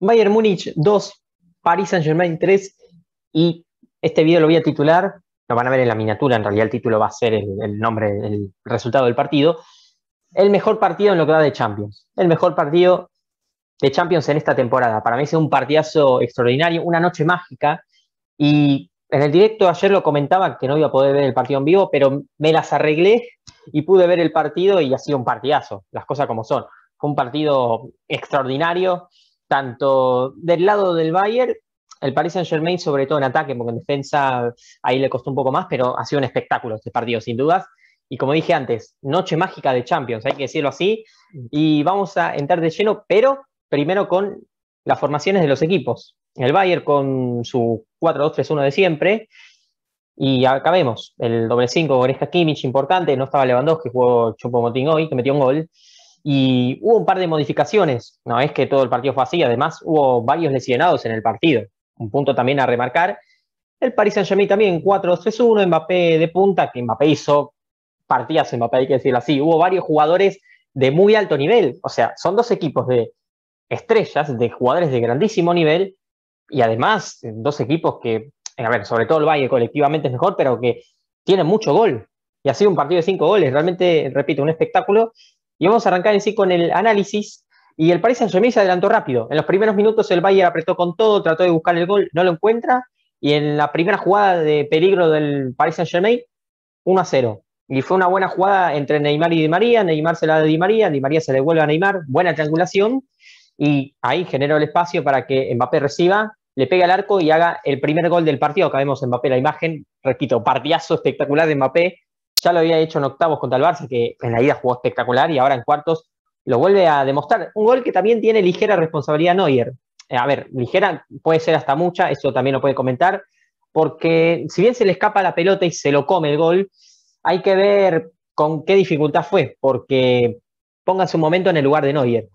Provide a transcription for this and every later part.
Bayern Múnich 2, Paris Saint-Germain 3 y este video lo voy a titular, lo van a ver en la miniatura, en realidad el título va a ser el, nombre, el resultado del partido. El mejor partido en lo que va de Champions. El mejor partido de Champions en esta temporada. Para mí es un partidazo extraordinario, una noche mágica. Y en el directo ayer lo comentaba que no iba a poder ver el partido en vivo, pero me las arreglé y pude ver el partido y ha sido un partidazo, las cosas como son. Fue un partido extraordinario, tanto del lado del Bayern, el Paris Saint Germain, sobre todo en ataque, porque en defensa ahí le costó un poco más, pero ha sido un espectáculo este partido, sin dudas. Y como dije antes, noche mágica de Champions, hay que decirlo así. Y vamos a entrar de lleno, pero primero con las formaciones de los equipos. El Bayern con su 4-2-3-1 de siempre. Y acabemos, el doble 5, Goreska Kimmich, importante, no estaba Lewandowski, jugó Chupo Motín hoy, que metió un gol. Y hubo un par de modificaciones, no es que todo el partido fue así, además hubo varios lesionados en el partido. Un punto también a remarcar. El Paris Saint-Germain también 4-2-3-1, Mbappé de punta, que Mbappé hizo partidas Mbappé, hay que decirlo así. Hubo varios jugadores de muy alto nivel, o sea, son dos equipos de estrellas, de jugadores de grandísimo nivel, y además dos equipos que, a ver, sobre todo el Valle colectivamente es mejor, pero que tienen mucho gol. Y ha sido un partido de cinco goles, realmente, repito, un espectáculo. Y vamos a arrancar en sí con el análisis. Y el Paris Saint-Germain se adelantó rápido. En los primeros minutos el Bayern apretó con todo, trató de buscar el gol, no lo encuentra. Y en la primera jugada de peligro del Paris Saint-Germain, 1 a 0. Y fue una buena jugada entre Neymar y Di María. Neymar se la de Di María, Di María se le devuelve a Neymar. Buena triangulación. Y ahí generó el espacio para que Mbappé reciba, le pegue al arco y haga el primer gol del partido. Acá vemos Mbappé la imagen. Repito, partidazo espectacular de Mbappé. Ya lo había hecho en octavos contra el Barça, que en la ida jugó espectacular y ahora en cuartos lo vuelve a demostrar. Un gol que también tiene ligera responsabilidad Neuer. Eh, a ver, ligera puede ser hasta mucha, eso también lo puede comentar, porque si bien se le escapa la pelota y se lo come el gol, hay que ver con qué dificultad fue, porque póngase un momento en el lugar de Neuer.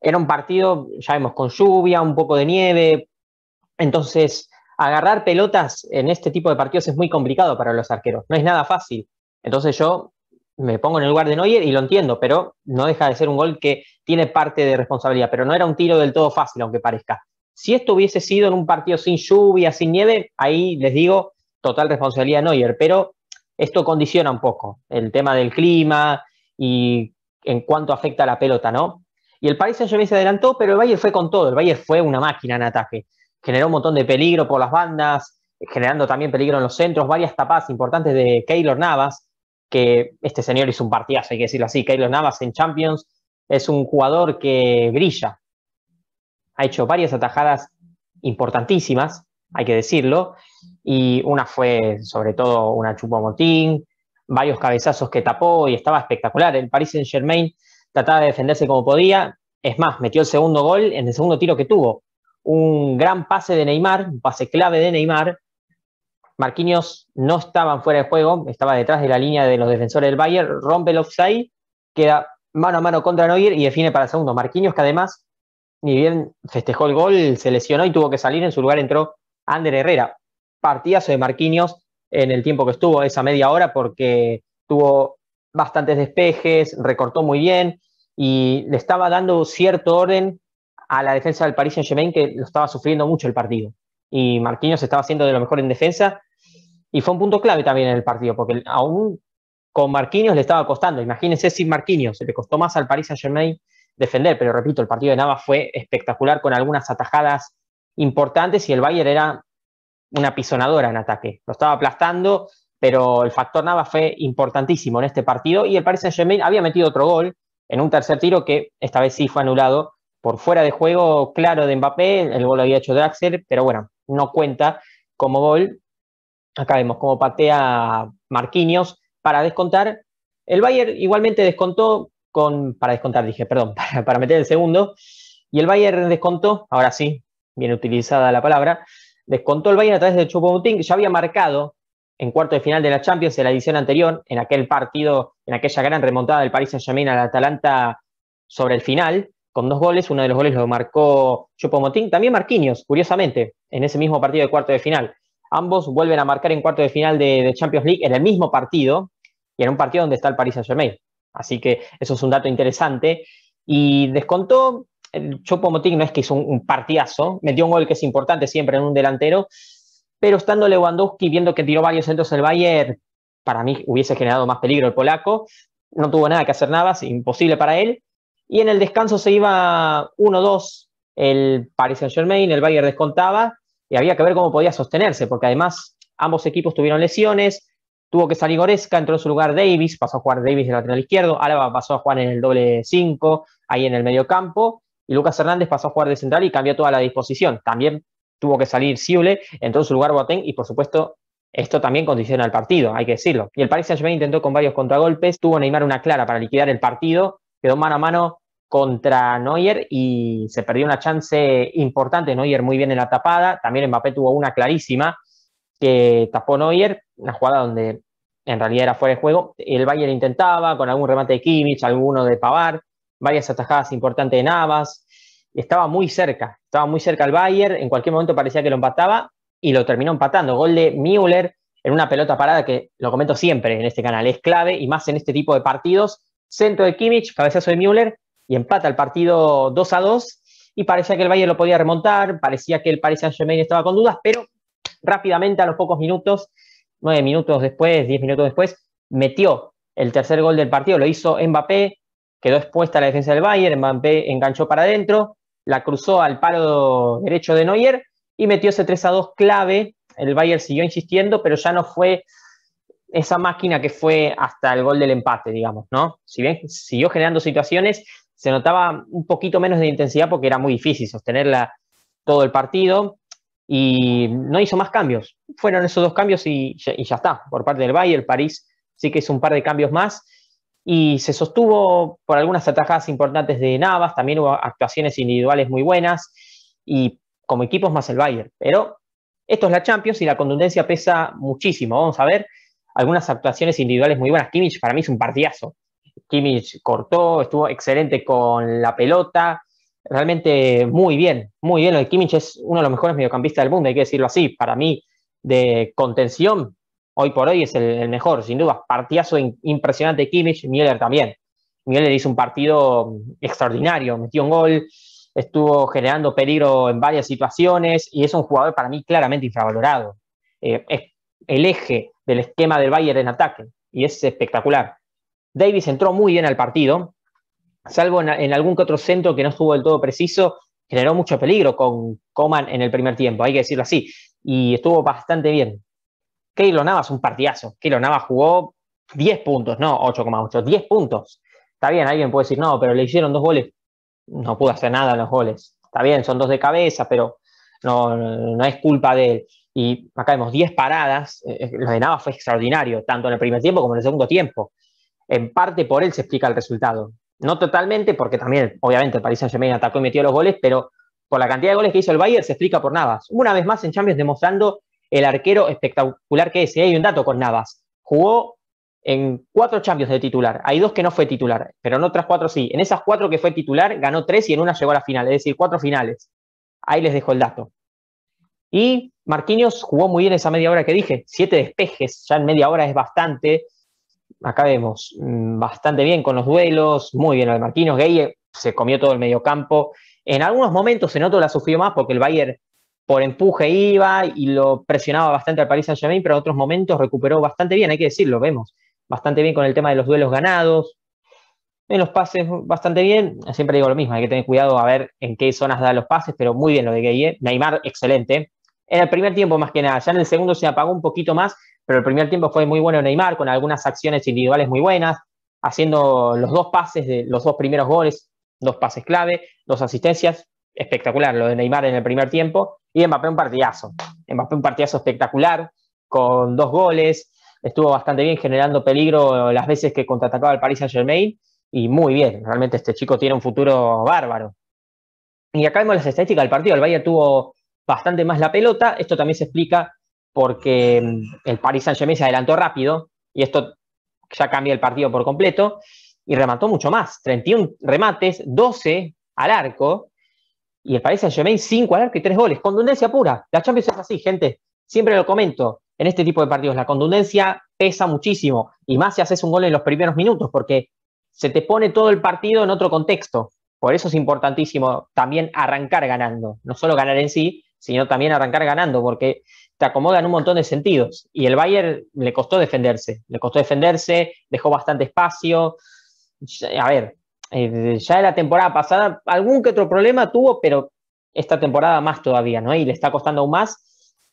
Era un partido, ya vemos, con lluvia, un poco de nieve, entonces agarrar pelotas en este tipo de partidos es muy complicado para los arqueros, no es nada fácil. Entonces yo me pongo en el lugar de Neuer y lo entiendo, pero no deja de ser un gol que tiene parte de responsabilidad, pero no era un tiro del todo fácil, aunque parezca. Si esto hubiese sido en un partido sin lluvia, sin nieve, ahí les digo, total responsabilidad de Neuer, pero esto condiciona un poco el tema del clima y en cuanto afecta a la pelota, ¿no? Y el Paris Saint-Germain se adelantó, pero el Bayern fue con todo. El Bayern fue una máquina en ataque. Generó un montón de peligro por las bandas, generando también peligro en los centros, varias tapas importantes de Keylor Navas, que este señor hizo un partidazo, hay que decirlo así. Keylor Navas en Champions es un jugador que brilla. Ha hecho varias atajadas importantísimas hay que decirlo, y una fue sobre todo una chupomotín, varios cabezazos que tapó y estaba espectacular. El Paris Saint Germain trataba de defenderse como podía, es más, metió el segundo gol en el segundo tiro que tuvo. Un gran pase de Neymar, un pase clave de Neymar. Marquinhos no estaba fuera de juego, estaba detrás de la línea de los defensores del Bayern, rompe el offside, queda mano a mano contra Neuer y define para segundo. Marquinhos, que además, ni bien festejó el gol, se lesionó y tuvo que salir, en su lugar entró Ander Herrera. Partidazo de Marquinhos en el tiempo que estuvo, esa media hora, porque tuvo bastantes despejes, recortó muy bien y le estaba dando cierto orden a la defensa del Paris Saint-Germain que lo estaba sufriendo mucho el partido. Y Marquinhos estaba haciendo de lo mejor en defensa y fue un punto clave también en el partido, porque aún con Marquinhos le estaba costando. Imagínense sin Marquinhos, se le costó más al Paris Saint-Germain defender, pero repito, el partido de Nava fue espectacular con algunas atajadas importantes y el Bayern era una pisonadora en ataque. Lo estaba aplastando, pero el factor Nava fue importantísimo en este partido y el Paris Saint-Germain había metido otro gol en un tercer tiro que esta vez sí fue anulado por fuera de juego claro de Mbappé, el gol lo había hecho Draxler, pero bueno, no cuenta como gol. Acá vemos cómo patea Marquinhos para descontar. El Bayern igualmente descontó con, para descontar, dije, perdón, para, meter el segundo. Y el Bayern descontó, ahora sí, bien utilizada la palabra, descontó el Bayern a través de Choupo-Moting, que ya había marcado en cuarto de final de la Champions en la edición anterior, en aquel partido, en aquella gran remontada del Paris Saint-Germain al Atalanta sobre el final, con dos goles, uno de los goles lo marcó Choupo-Moting, también Marquinhos, curiosamente, en ese mismo partido de cuarto de final. Ambos vuelven a marcar en cuarto de final de, Champions League en el mismo partido y en un partido donde está el Paris Saint-Germain. Así que eso es un dato interesante. Y descontó Moting no es que hizo un, partidazo, metió un gol que es importante siempre en un delantero, pero estando Lewandowski viendo que tiró varios centros el Bayern, para mí hubiese generado más peligro el polaco, no tuvo nada que hacer nada, imposible para él, y en el descanso se iba 1-2 el Paris Saint Germain, el Bayern descontaba, y había que ver cómo podía sostenerse, porque además ambos equipos tuvieron lesiones, tuvo que salir Goreska, entró en su lugar Davis, pasó a jugar Davis de lateral izquierdo, Álava pasó a jugar en el doble 5, ahí en el medio campo, y Lucas Hernández pasó a jugar de central y cambió toda la disposición. También tuvo que salir Siule, entró en su lugar Boateng, y por supuesto esto también condiciona el partido, hay que decirlo. Y el Paris Saint-Germain intentó con varios contragolpes, tuvo Neymar una clara para liquidar el partido, quedó mano a mano contra Neuer y se perdió una chance importante. Neuer muy bien en la tapada. También Mbappé tuvo una clarísima que tapó Neuer, una jugada donde en realidad era fuera de juego. El Bayern intentaba con algún remate de Kimmich, alguno de Pavar, varias atajadas importantes de Navas. Estaba muy cerca, estaba muy cerca el Bayern. En cualquier momento parecía que lo empataba y lo terminó empatando. Gol de Müller en una pelota parada que lo comento siempre en este canal, es clave y más en este tipo de partidos. Centro de Kimmich, cabezazo de Müller y empata el partido 2 a 2 y parecía que el Bayern lo podía remontar, parecía que el Paris Saint-Germain estaba con dudas, pero rápidamente a los pocos minutos, nueve minutos después, diez minutos después, metió el tercer gol del partido, lo hizo Mbappé, quedó expuesta la defensa del Bayern, Mbappé enganchó para adentro, la cruzó al palo derecho de Neuer y metió ese 3 a 2 clave. El Bayern siguió insistiendo, pero ya no fue esa máquina que fue hasta el gol del empate, digamos, ¿no? Si bien siguió generando situaciones, se notaba un poquito menos de intensidad porque era muy difícil sostenerla todo el partido y no hizo más cambios. Fueron esos dos cambios y, ya está. Por parte del Bayern, París sí que hizo un par de cambios más y se sostuvo por algunas atajadas importantes de Navas, también hubo actuaciones individuales muy buenas y como equipos más el Bayern. Pero esto es la Champions y la contundencia pesa muchísimo. Vamos a ver algunas actuaciones individuales muy buenas. Kimmich para mí es un partidazo. Kimmich cortó, estuvo excelente con la pelota, realmente muy bien, muy bien. Lo de Kimmich es uno de los mejores mediocampistas del mundo, hay que decirlo así. Para mí, de contención, hoy por hoy es el, mejor, sin duda. Partidazo impresionante Kimmich, Müller también. Müller hizo un partido extraordinario, metió un gol, estuvo generando peligro en varias situaciones y es un jugador para mí claramente infravalorado. Eh, es el eje del esquema del Bayern en ataque y es espectacular. Davis entró muy bien al partido, salvo en, algún que otro centro que no estuvo del todo preciso, generó mucho peligro con Coman en el primer tiempo, hay que decirlo así, y estuvo bastante bien. Keylor Navas, un partidazo. Keylor Navas jugó 10 puntos, no 8,8, 10 puntos. Está bien, alguien puede decir, no, pero le hicieron dos goles. No pudo hacer nada en los goles. Está bien, son dos de cabeza, pero no, no, es culpa de él. Y acá vemos 10 paradas. Eh, eh, lo de Navas fue extraordinario, tanto en el primer tiempo como en el segundo tiempo. En parte por él se explica el resultado. No totalmente, porque también, obviamente, el Paris Saint-Germain atacó y metió los goles, pero por la cantidad de goles que hizo el Bayern se explica por Navas. Una vez más en Champions demostrando el arquero espectacular que es. Y hay un dato con Navas. Jugó en cuatro Champions de titular. Hay dos que no fue titular, pero en otras cuatro sí. En esas cuatro que fue titular, ganó tres y en una llegó a la final, es decir, cuatro finales. Ahí les dejo el dato. Y Marquinhos jugó muy bien esa media hora que dije. Siete despejes, ya en media hora es bastante acá vemos mm, bastante bien con los duelos, muy bien lo de Marquinhos, Gueye se comió todo el mediocampo. En algunos momentos se notó la sufrió más porque el Bayern por empuje iba y lo presionaba bastante al Paris Saint-Germain, pero en otros momentos recuperó bastante bien, hay que decirlo, vemos bastante bien con el tema de los duelos ganados, en los pases bastante bien, siempre digo lo mismo, hay que tener cuidado a ver en qué zonas da los pases, pero muy bien lo de Gueye, Neymar excelente. En el primer tiempo más que nada, ya en el segundo se apagó un poquito más, pero el primer tiempo fue muy bueno Neymar, con algunas acciones individuales muy buenas, haciendo los dos pases de los dos primeros goles, dos pases clave, dos asistencias, espectacular lo de Neymar en el primer tiempo, y Mbappé un partidazo, Mbappé un partidazo espectacular, con dos goles, estuvo bastante bien generando peligro las veces que contraatacaba el Paris Saint Germain, y muy bien, realmente este chico tiene un futuro bárbaro. Y acá vemos las estadísticas del partido, el Bayern tuvo bastante más la pelota, esto también se explica porque mm, el Paris Saint-Germain se adelantó rápido y esto ya cambia el partido por completo y remató mucho más, 31 remates, 12 al arco y el Paris Saint-Germain 5 al arco y 3 goles, contundencia pura. La Champions es así, gente, siempre lo comento, en este tipo de partidos. La contundencia pesa muchísimo y más si haces un gol en los primeros minutos porque se te pone todo el partido en otro contexto, Por eso es importantísimo también arrancar ganando, no solo ganar en sí, sino también arrancar ganando, porque te acomoda en un montón de sentidos. Y el Bayern le costó defenderse, le costó defenderse, dejó bastante espacio. A ver, eh, ya de la temporada pasada algún que otro problema tuvo, pero esta temporada más todavía, ¿no? Y le está costando aún más.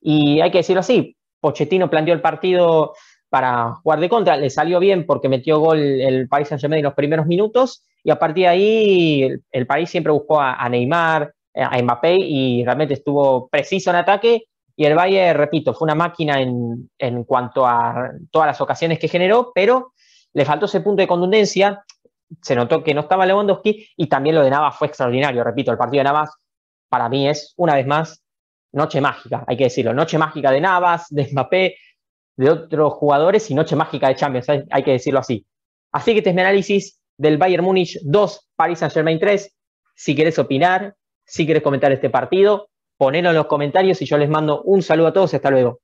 Y hay que decirlo así, Pochettino planteó el partido para jugar de contra, le salió bien porque metió gol el Paris Saint-Germain en los primeros minutos y a partir de ahí el, el Paris siempre buscó a, Neymar, a Mbappé y realmente estuvo preciso en ataque y el Bayern, repito, fue una máquina en, en cuanto a todas las ocasiones que generó, pero le faltó ese punto de contundencia, se notó que no estaba Lewandowski y también lo de Navas fue extraordinario, repito, el partido de Navas para mí es, una vez más, noche mágica, hay que decirlo, noche mágica de Navas, de Mbappé, de otros jugadores y noche mágica de Champions, hay, que decirlo así. Así que este es mi análisis del Bayern Múnich 2, Paris Saint-Germain 3. Si quieres opinar, si quieres comentar este partido, ponelo en los comentarios y yo les mando un saludo a todos y hasta luego.